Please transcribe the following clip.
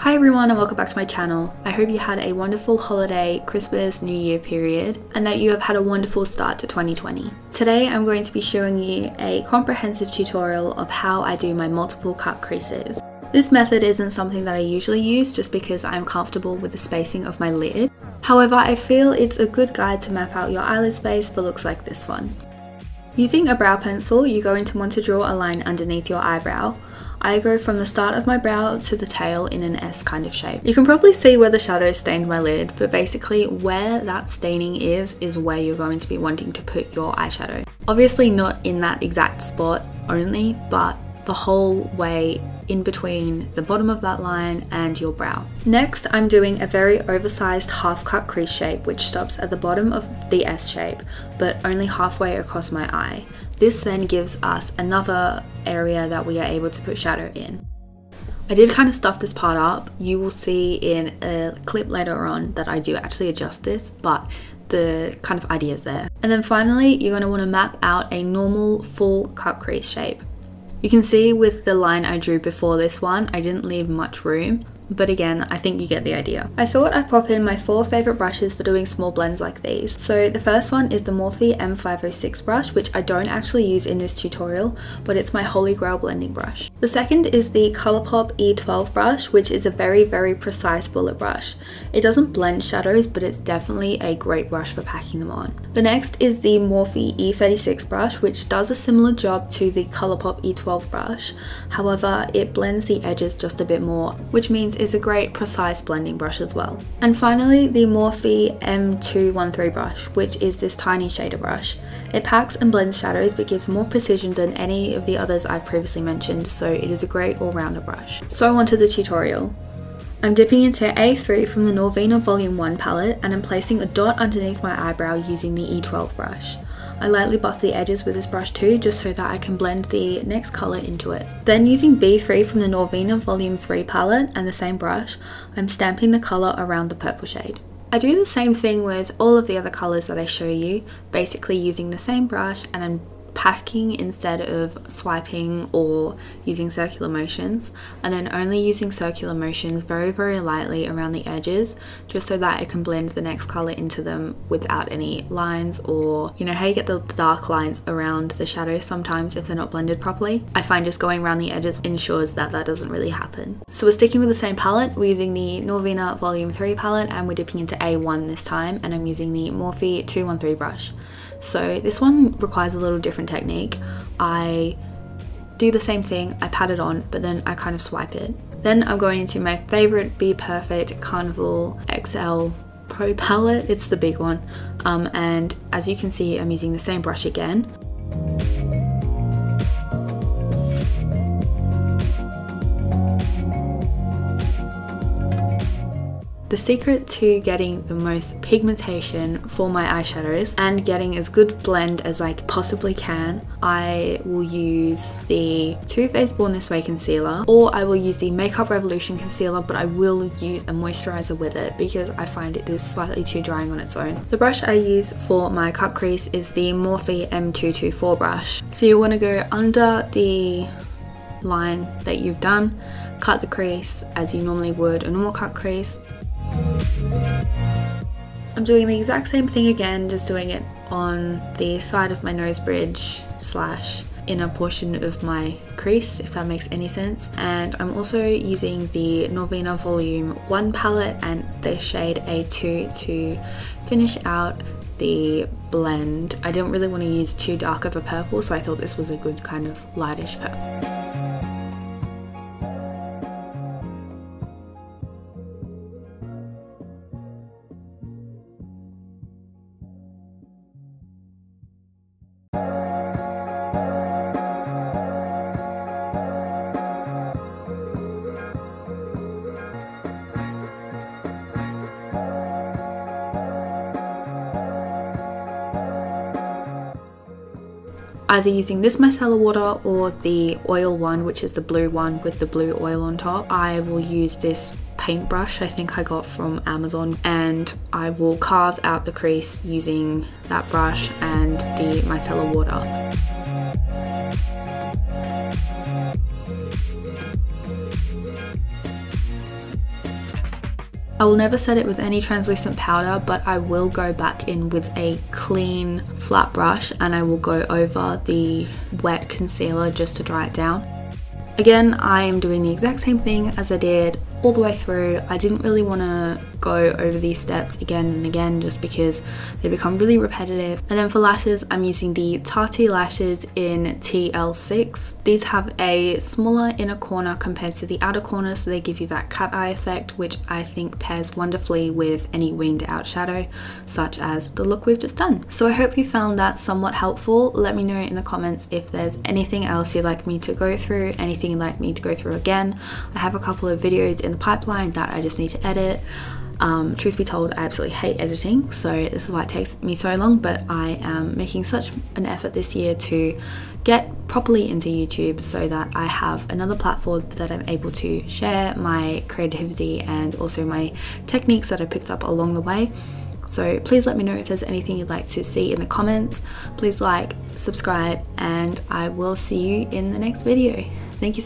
Hi everyone and welcome back to my channel. I hope you had a wonderful holiday, Christmas, New Year period and that you have had a wonderful start to 2020. Today I'm going to be showing you a comprehensive tutorial of how I do my multiple cut creases. This method isn't something that I usually use just because I'm comfortable with the spacing of my lid. However, I feel it's a good guide to map out your eyelid space for looks like this one. Using a brow pencil, you're going to want to draw a line underneath your eyebrow I go from the start of my brow to the tail in an S kind of shape. You can probably see where the shadow stained my lid, but basically where that staining is, is where you're going to be wanting to put your eyeshadow. Obviously not in that exact spot only, but the whole way in between the bottom of that line and your brow. Next, I'm doing a very oversized half cut crease shape which stops at the bottom of the S shape, but only halfway across my eye. This then gives us another area that we are able to put shadow in. I did kind of stuff this part up. You will see in a clip later on that I do actually adjust this, but the kind of idea is there. And then finally, you're going to want to map out a normal full cut crease shape. You can see with the line I drew before this one, I didn't leave much room but again, I think you get the idea. I thought I'd pop in my four favourite brushes for doing small blends like these. So the first one is the Morphe M506 brush, which I don't actually use in this tutorial, but it's my holy grail blending brush. The second is the Colourpop E12 brush, which is a very, very precise bullet brush. It doesn't blend shadows, but it's definitely a great brush for packing them on. The next is the Morphe E36 brush, which does a similar job to the Colourpop E12 brush. However, it blends the edges just a bit more, which means it's a great precise blending brush as well. And finally the Morphe M213 brush, which is this tiny shader brush. It packs and blends shadows but gives more precision than any of the others I've previously mentioned, so it is a great all-rounder brush. So on to the tutorial. I'm dipping into A3 from the Norvina Volume 1 palette and I'm placing a dot underneath my eyebrow using the E12 brush. I lightly buff the edges with this brush too, just so that I can blend the next colour into it. Then using B3 from the Norvina Volume 3 palette and the same brush, I'm stamping the colour around the purple shade. I do the same thing with all of the other colours that I show you, basically using the same brush and I'm packing instead of swiping or using circular motions and then only using circular motions very very lightly around the edges just so that I can blend the next color into them without any lines or you know how you get the dark lines around the shadow sometimes if they're not blended properly. I find just going around the edges ensures that that doesn't really happen. So we're sticking with the same palette. We're using the Norvina volume 3 palette and we're dipping into A1 this time and I'm using the Morphe 213 brush so this one requires a little different technique. I do the same thing, I pat it on, but then I kind of swipe it. Then I'm going into my favorite BPerfect Carnival XL Pro palette, it's the big one. Um, and as you can see, I'm using the same brush again. The secret to getting the most pigmentation for my eyeshadows and getting as good blend as I possibly can, I will use the Too Faced Born This Way concealer or I will use the Makeup Revolution concealer but I will use a moisturizer with it because I find it is slightly too drying on its own. The brush I use for my cut crease is the Morphe M224 brush. So you want to go under the line that you've done, cut the crease as you normally would a normal cut crease I'm doing the exact same thing again, just doing it on the side of my nose bridge slash inner portion of my crease, if that makes any sense. And I'm also using the Norvina Volume 1 palette and the shade A2 to finish out the blend. I didn't really want to use too dark of a purple, so I thought this was a good kind of lightish purple. Either using this micellar water or the oil one, which is the blue one with the blue oil on top. I will use this paintbrush I think I got from Amazon and I will carve out the crease using that brush and the micellar water. I will never set it with any translucent powder, but I will go back in with a clean flat brush and I will go over the wet concealer just to dry it down. Again, I am doing the exact same thing as I did all the way through. I didn't really want to go over these steps again and again just because they become really repetitive. And then for lashes, I'm using the Tatti lashes in TL6. These have a smaller inner corner compared to the outer corner, so they give you that cat eye effect, which I think pairs wonderfully with any winged out shadow, such as the look we've just done. So I hope you found that somewhat helpful. Let me know in the comments if there's anything else you'd like me to go through, anything you'd like me to go through again. I have a couple of videos in the pipeline that I just need to edit. Um, truth be told, I absolutely hate editing, so this is why it takes me so long. But I am making such an effort this year to get properly into YouTube so that I have another platform that I'm able to share my creativity and also my techniques that I picked up along the way. So please let me know if there's anything you'd like to see in the comments. Please like, subscribe, and I will see you in the next video. Thank you so